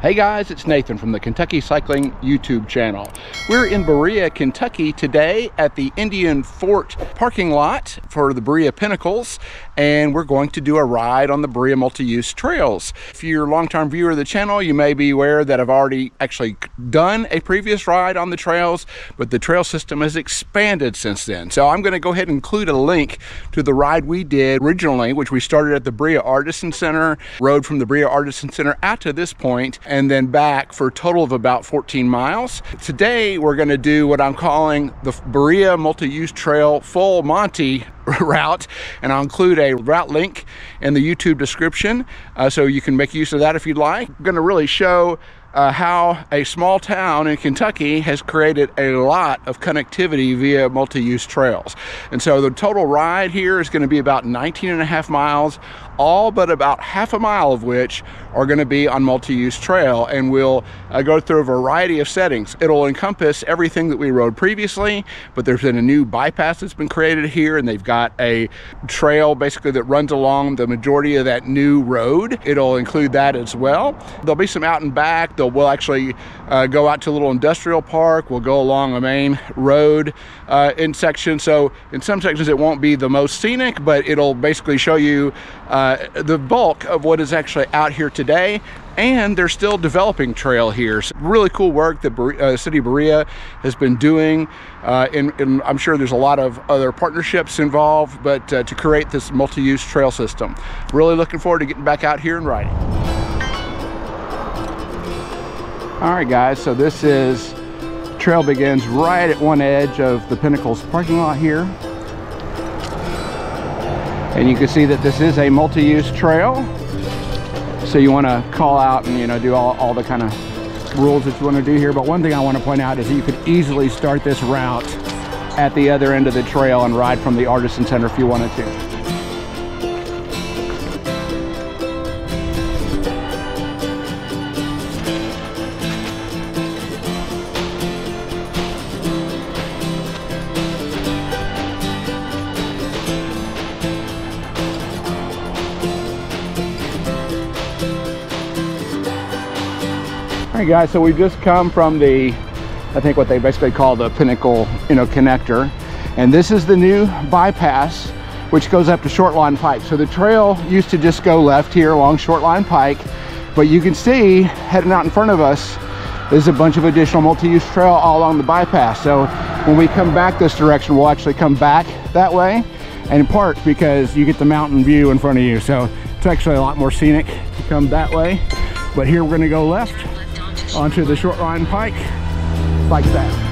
Hey guys, it's Nathan from the Kentucky Cycling YouTube channel. We're in Berea, Kentucky today at the Indian Fort parking lot for the Berea Pinnacles, and we're going to do a ride on the Berea Multi-Use Trails. If you're a long-time viewer of the channel, you may be aware that I've already actually done a previous ride on the trails, but the trail system has expanded since then. So I'm going to go ahead and include a link to the ride we did originally, which we started at the Berea Artisan Center, rode from the Berea Artisan Center out to this point, and then back for a total of about 14 miles. Today, we're gonna do what I'm calling the Berea Multi-Use Trail Full Monty route and I'll include a route link in the YouTube description uh, so you can make use of that if you'd like. I'm going to really show uh, how a small town in Kentucky has created a lot of connectivity via multi-use trails. And so the total ride here is going to be about 19 and a half miles, all but about half a mile of which are going to be on multi-use trail and we'll uh, go through a variety of settings. It'll encompass everything that we rode previously, but there's been a new bypass that's been created here and they've got a trail basically that runs along the majority of that new road. It'll include that as well. There'll be some out and back They'll, we'll actually uh, go out to a little industrial park. We'll go along a main road uh, in sections. So in some sections it won't be the most scenic, but it'll basically show you uh, the bulk of what is actually out here and they're still developing trail here. So really cool work that uh, City of Berea has been doing. Uh, and, and, I'm sure there's a lot of other partnerships involved, but uh, to create this multi-use trail system. Really looking forward to getting back out here and riding. All right, guys, so this is, trail begins right at one edge of the Pinnacles parking lot here. And you can see that this is a multi-use trail. So you want to call out and, you know, do all, all the kind of rules that you want to do here. But one thing I want to point out is that you could easily start this route at the other end of the trail and ride from the Artisan Center if you wanted to. Right, guys, so we just come from the, I think what they basically call the Pinnacle, you know, connector. And this is the new bypass, which goes up to Shortline Pike. So the trail used to just go left here along Shortline Pike, but you can see heading out in front of us is a bunch of additional multi-use trail all along the bypass. So when we come back this direction, we'll actually come back that way and part because you get the mountain view in front of you. So it's actually a lot more scenic to come that way. But here we're gonna go left onto the Shortline Pike like that.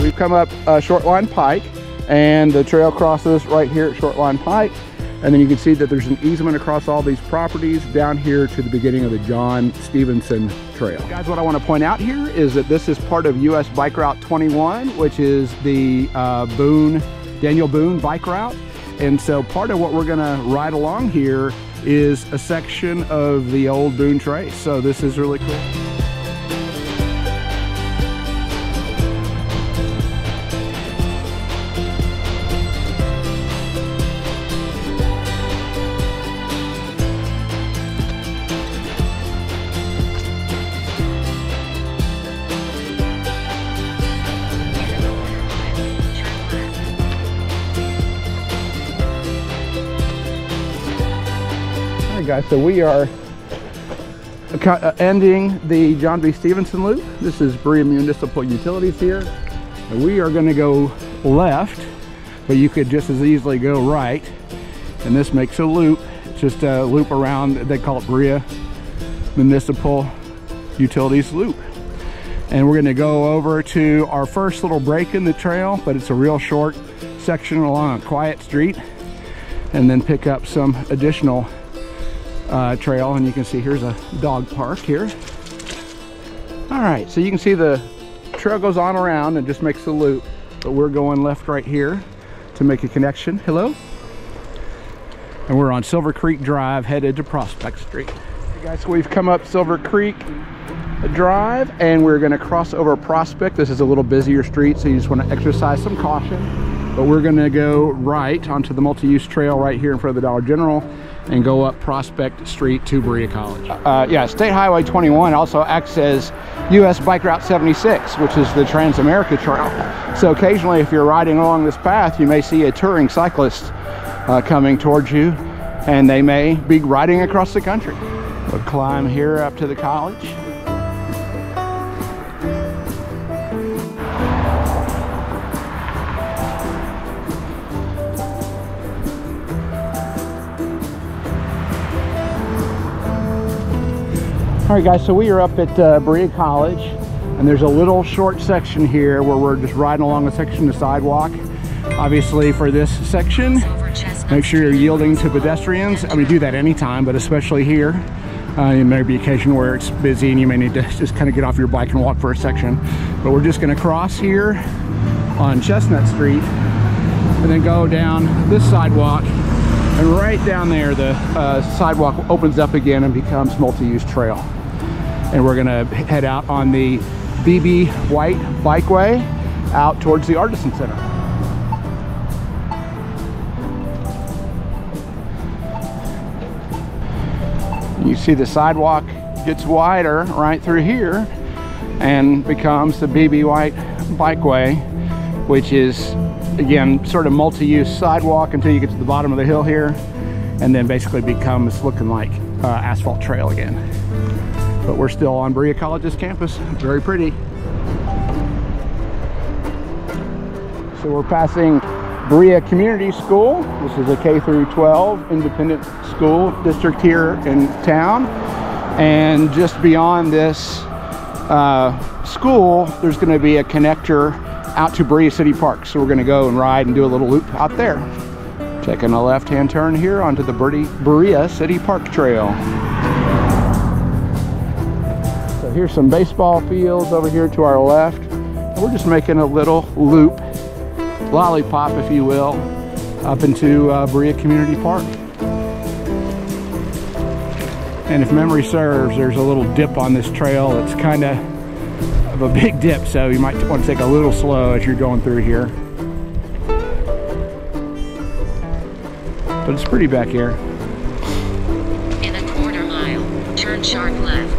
We've come up uh, Shortline Pike and the trail crosses right here at Shortline Pike. And then you can see that there's an easement across all these properties down here to the beginning of the John Stephenson Trail. Guys, what I want to point out here is that this is part of US Bike Route 21, which is the uh, Boone, Daniel Boone bike route. And so part of what we're gonna ride along here is a section of the old Boone Trace. So this is really cool. Guys, so we are uh, ending the John B. Stephenson loop. This is Berea Municipal Utilities here. We are gonna go left, but you could just as easily go right. And this makes a loop, just a loop around, they call it Berea Municipal Utilities Loop. And we're gonna go over to our first little break in the trail, but it's a real short section along a quiet street and then pick up some additional uh, trail and you can see here's a dog park here all right so you can see the trail goes on around and just makes a loop but we're going left right here to make a connection hello and we're on Silver Creek Drive headed to Prospect Street hey guys so we've come up Silver Creek Drive and we're gonna cross over Prospect. This is a little busier street, so you just wanna exercise some caution. But we're gonna go right onto the multi-use trail right here in front of the Dollar General and go up Prospect Street to Berea College. Uh, yeah, State Highway 21 also acts as US Bike Route 76, which is the Trans-America Trail. So occasionally if you're riding along this path, you may see a touring cyclist uh, coming towards you and they may be riding across the country. We'll climb here up to the college. All right guys, so we are up at uh, Berea College and there's a little short section here where we're just riding along a section of sidewalk. Obviously for this section, make sure you're yielding to pedestrians. I mean, do that anytime, but especially here. Uh, there may be occasion where it's busy and you may need to just kind of get off your bike and walk for a section. But we're just gonna cross here on Chestnut Street and then go down this sidewalk and right down there the uh, sidewalk opens up again and becomes multi-use trail and we're gonna head out on the BB White Bikeway out towards the Artisan Center. You see the sidewalk gets wider right through here and becomes the Beebe-White Bikeway, which is again sort of multi-use sidewalk until you get to the bottom of the hill here and then basically becomes looking like uh, asphalt trail again but we're still on Berea College's campus. Very pretty. So we're passing Berea Community School. This is a K through 12 independent school district here in town. And just beyond this uh, school, there's gonna be a connector out to Berea City Park. So we're gonna go and ride and do a little loop out there. Taking a left-hand turn here onto the Berea City Park Trail So here's some baseball fields over here to our left. We're just making a little loop, lollipop if you will, up into uh, Berea Community Park. And if memory serves, there's a little dip on this trail. It's kind of of a big dip, so you might want to take a little slow as you're going through here. But it's pretty back here. In a quarter mile, turn sharp left.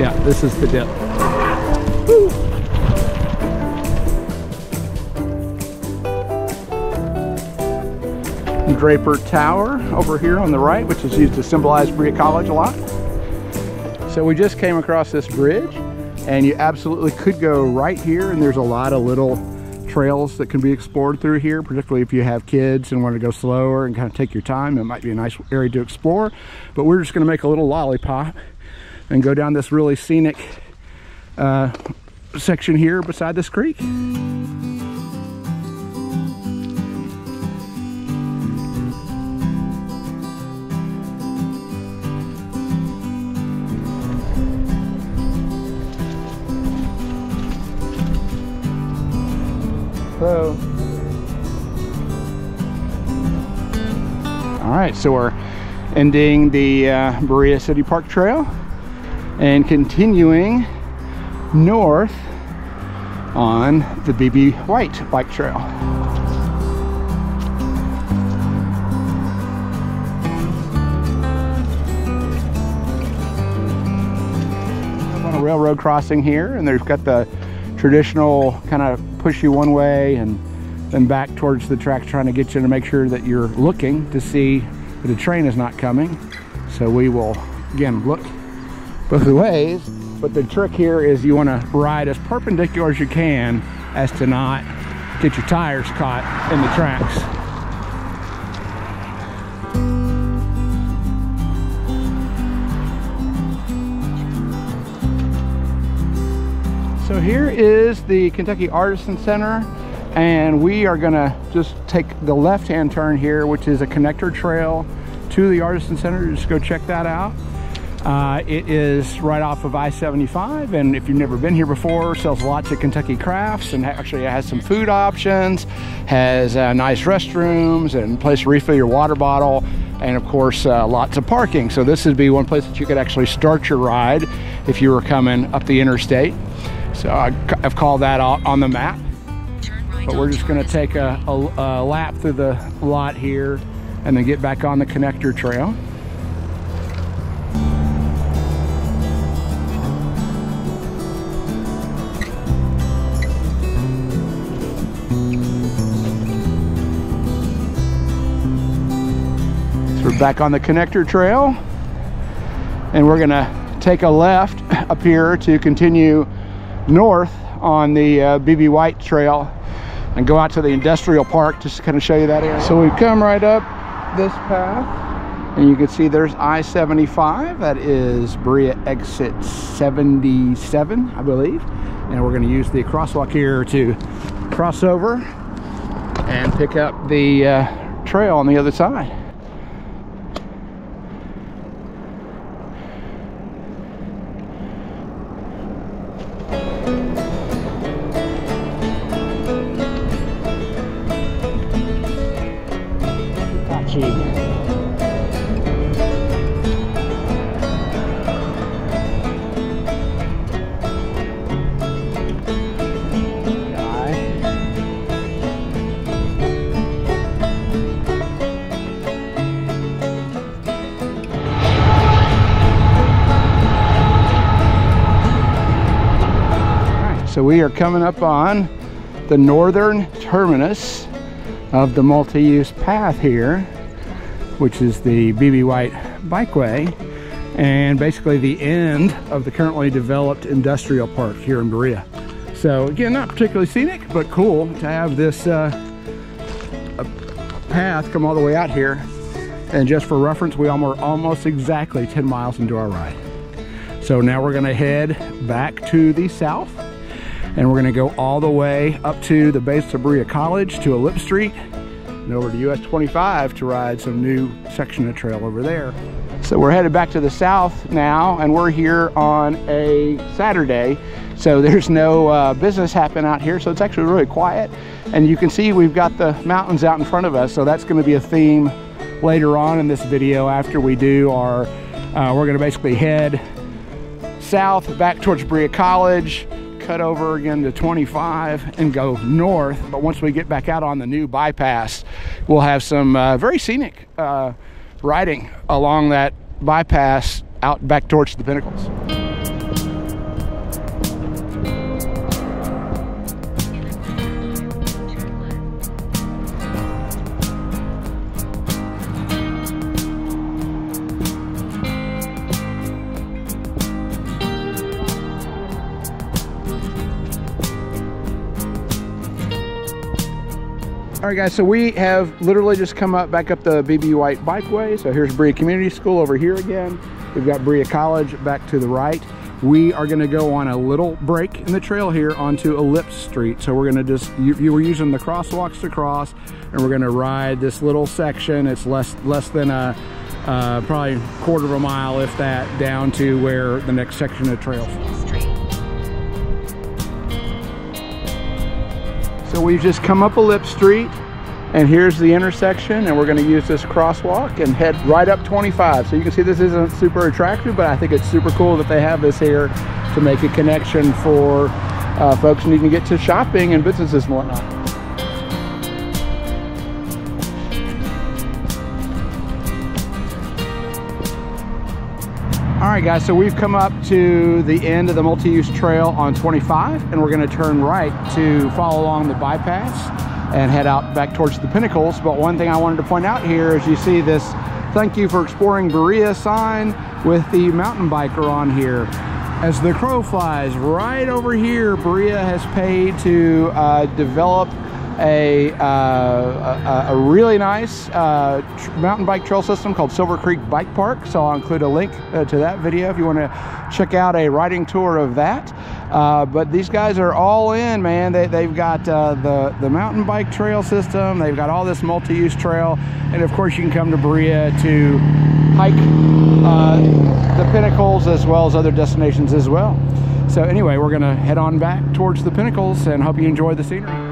Yeah, this is the dip. Draper Tower over here on the right, which is used to symbolize Berea College a lot. So we just came across this bridge and you absolutely could go right here and there's a lot of little trails that can be explored through here, particularly if you have kids and want to go slower and kind of take your time. It might be a nice area to explore, but we're just gonna make a little lollipop and go down this really scenic uh, section here beside this creek. So, all right, so we're ending the uh, Berea City Park Trail and continuing north on the BB White bike trail. On a railroad crossing here and there's got the traditional kind of push you one way and then back towards the tracks trying to get you to make sure that you're looking to see that a train is not coming. So we will, again, look both ways. But the trick here is you want to ride as perpendicular as you can as to not get your tires caught in the tracks. Here is the Kentucky Artisan Center and we are gonna just take the left-hand turn here which is a connector trail to the Artisan Center just go check that out Uh, it is right off of I-75, and if you've never been here before, sells lots of Kentucky crafts, and actually has some food options, has uh, nice restrooms, and place to refill your water bottle, and of course, uh, lots of parking. So this would be one place that you could actually start your ride if you were coming up the interstate. So I- I've called that out on the map but we're just going to take a, a, a lap through the lot here and then get back on the connector trail. So we're back on the connector trail and we're going to take a left up here to continue north on the uh, Beebe-White Trail and go out to the industrial park just to kind of show you that area. So we've come right up this path and you can see there's I-75. That is Berea exit 77, I believe. And we're going to use the crosswalk here to cross over and pick up the uh, trail on the other side. We are coming up on the northern terminus of the multi-use path here, which is the Beebe-White Bikeway, and basically the end of the currently developed industrial park here in Berea. So again, not particularly scenic, but cool to have this uh, path come all the way out here. And just for reference, we are almost exactly 10 miles into our ride. So now we're gonna head back to the south and we're gonna go all the way up to the base of Berea College to Ellipse Street and over to US 25 to ride some new section of trail over there. So we're headed back to the south now and we're here on a Saturday. So there's no uh, business happening out here. So it's actually really quiet. And you can see we've got the mountains out in front of us. So that's gonna be a theme later on in this video after we do our, uh, we're gonna basically head south back towards Berea College, cut over again to 25 and go north. But once we get back out on the new bypass, we'll have some uh, very scenic uh, riding along that bypass out back towards the pinnacles. All right, guys, so we have literally just come up back up the Beebe-White Bikeway. So here's Berea Community School over here again. We've got Berea College back to the right. We are gonna go on a little break in the trail here onto Ellipse Street. So we're gonna just, you, you were using the crosswalks to cross and we're gonna ride this little section. It's less, less than a, uh, probably quarter of a mile, if that, down to where the next section of trail So we've just come up Ellipse Street and here's the intersection and we're going to use this crosswalk and head right up 25. So you can see this isn't super attractive, but I think it's super cool that they have this here to make a connection for uh, folks needing to get to shopping and businesses and whatnot. Right, guys, so we've come up to the end of the multi-use trail on 25, and we're gonna turn right to follow along the bypass and head out back towards the pinnacles. But one thing I wanted to point out here is you see this thank you for exploring Berea sign with the mountain biker on here. As the crow flies right over here, Berea has paid to uh, develop a, uh, a, a really nice uh, mountain bike trail system called Silver Creek Bike Park. So I'll include a link uh, to that video if you want to check out a riding tour of that. Uh, but these guys are all in, man. They, they've got uh, the, the mountain bike trail system, they've got all this multi use trail, and of course, you can come to Berea to hike uh, the pinnacles as well as other destinations as well. So, anyway, we're going to head on back towards the pinnacles and hope you enjoy the scenery.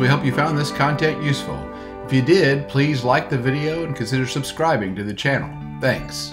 We hope you found this content useful. If you did, please like the video and consider subscribing to the channel. Thanks.